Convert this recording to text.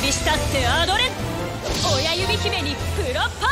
指したってアドレ親指姫にプロポ